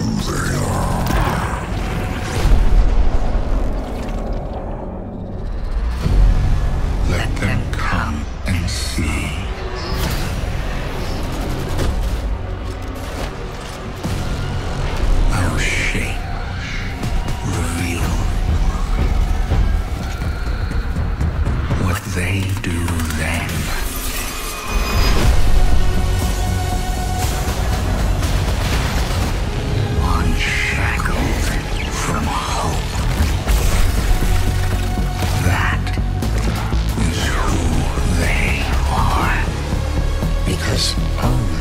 to their is.